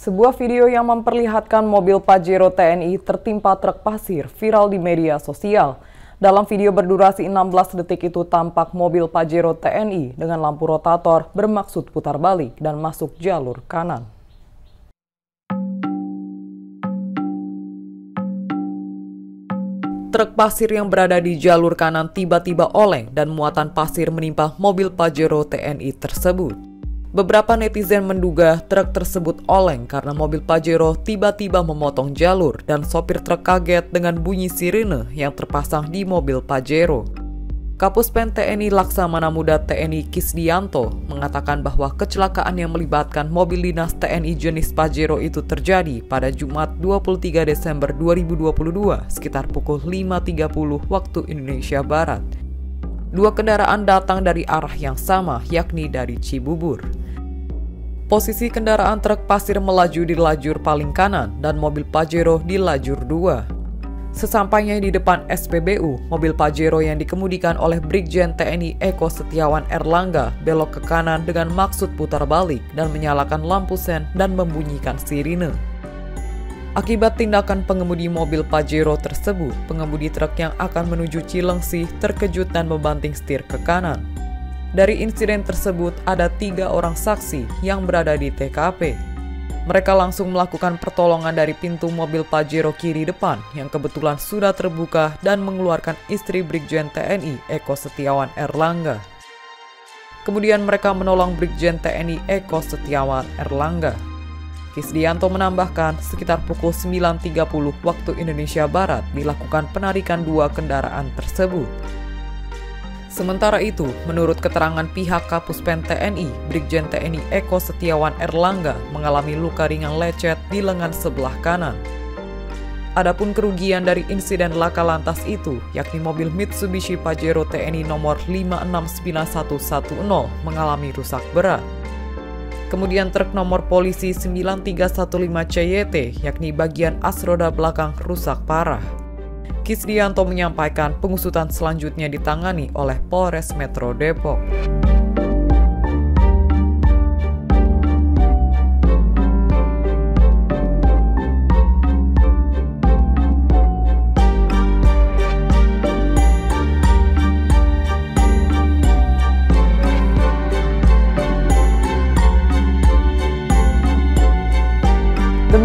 Sebuah video yang memperlihatkan mobil Pajero TNI tertimpa truk pasir viral di media sosial. Dalam video berdurasi 16 detik itu tampak mobil Pajero TNI dengan lampu rotator bermaksud putar balik dan masuk jalur kanan. Truk pasir yang berada di jalur kanan tiba-tiba oleng dan muatan pasir menimpa mobil Pajero TNI tersebut. Beberapa netizen menduga truk tersebut oleng karena mobil Pajero tiba-tiba memotong jalur dan sopir truk kaget dengan bunyi sirene yang terpasang di mobil Pajero. Kapus Pen TNI Laksamana Muda TNI Kisdianto mengatakan bahwa kecelakaan yang melibatkan mobil dinas TNI jenis Pajero itu terjadi pada Jumat 23 Desember 2022 sekitar pukul 5.30 waktu Indonesia Barat. Dua kendaraan datang dari arah yang sama, yakni dari Cibubur. Posisi kendaraan truk pasir melaju di lajur paling kanan dan mobil Pajero di lajur 2. Sesampainya di depan SPBU, mobil Pajero yang dikemudikan oleh Brigjen TNI Eko Setiawan Erlangga belok ke kanan dengan maksud putar balik dan menyalakan lampu sen dan membunyikan sirine. Akibat tindakan pengemudi mobil Pajero tersebut, pengemudi truk yang akan menuju Cilengsi terkejut dan membanting setir ke kanan. Dari insiden tersebut, ada tiga orang saksi yang berada di TKP. Mereka langsung melakukan pertolongan dari pintu mobil Pajero kiri depan yang kebetulan sudah terbuka dan mengeluarkan istri Brigjen TNI Eko Setiawan Erlangga. Kemudian mereka menolong Brigjen TNI Eko Setiawan Erlangga. Kisdianto menambahkan sekitar pukul 9.30 waktu Indonesia Barat dilakukan penarikan dua kendaraan tersebut. Sementara itu, menurut keterangan pihak Kapus Pen TNI, Brigjen TNI Eko Setiawan Erlangga mengalami luka ringan lecet di lengan sebelah kanan. Adapun kerugian dari insiden laka lantas itu, yakni mobil Mitsubishi Pajero TNI nomor 569110 mengalami rusak berat. Kemudian truk nomor polisi 9315 CYT, yakni bagian as roda belakang rusak parah. Kisdianto menyampaikan pengusutan selanjutnya ditangani oleh Polres Metro Depok.